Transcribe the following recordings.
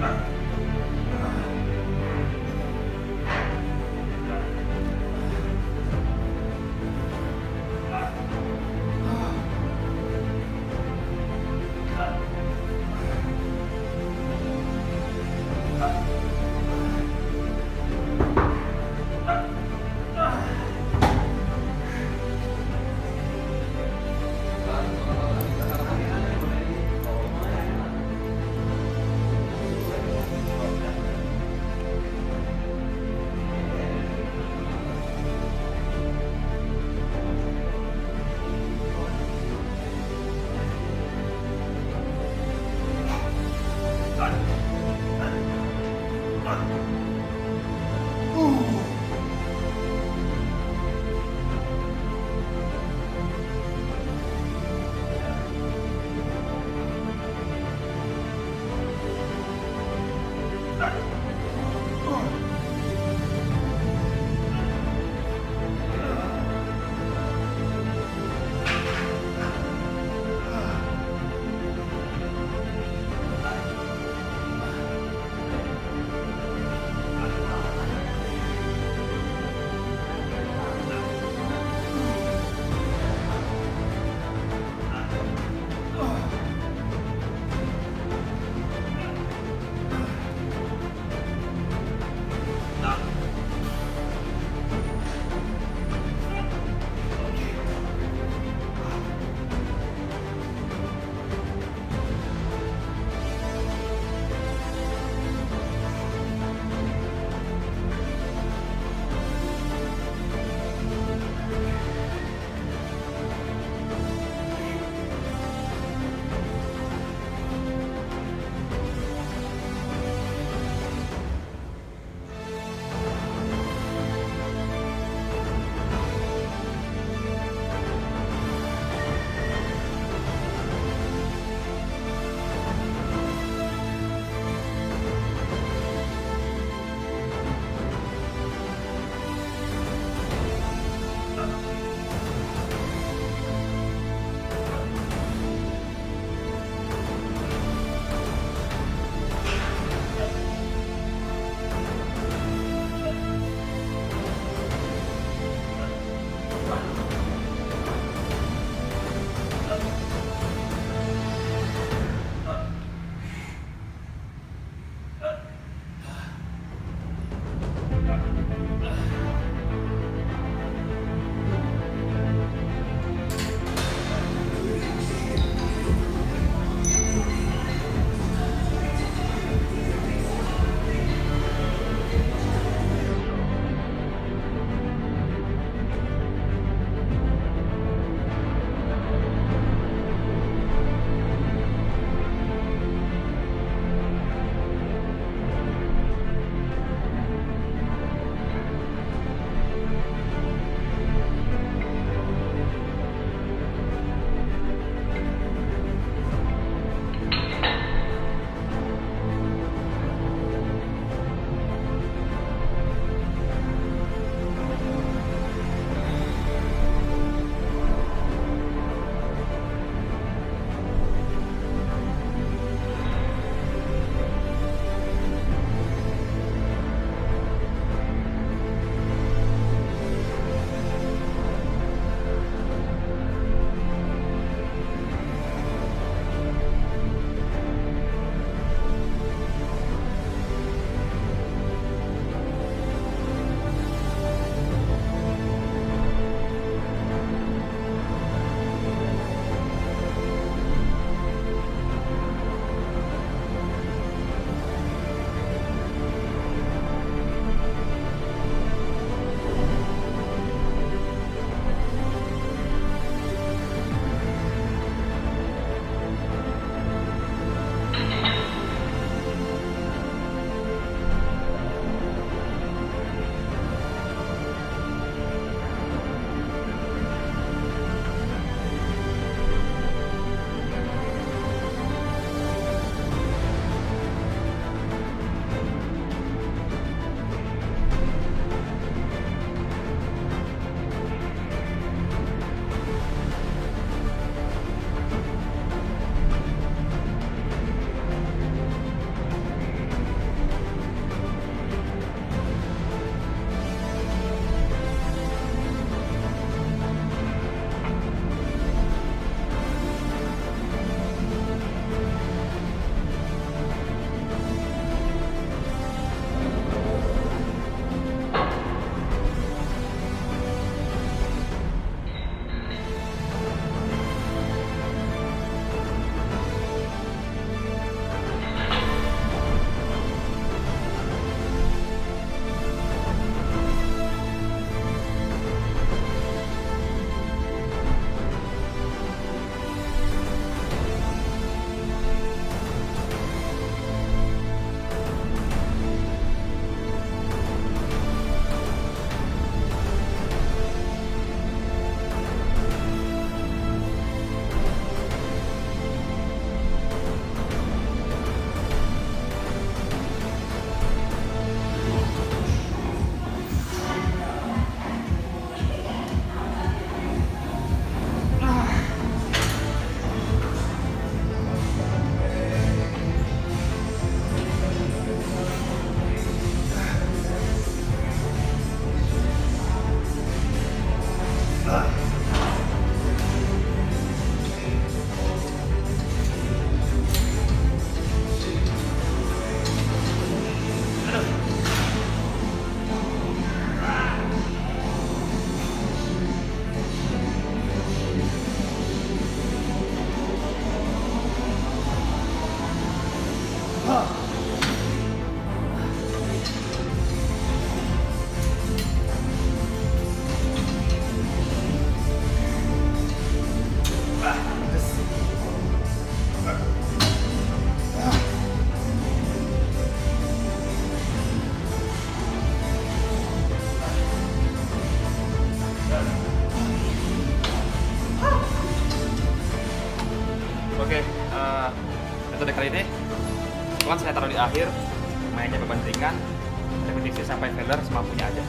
嗯。Kali ini pelan saya taruh di akhir mainnya beban ringan repetisi sampai failure semampunya aja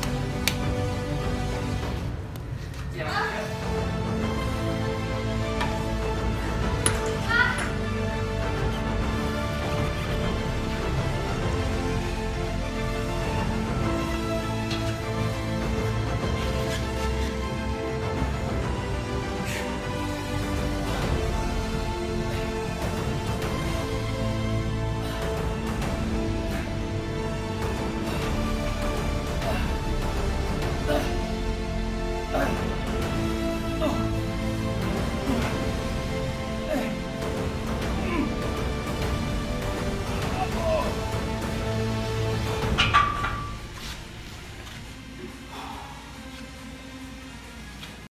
Ya.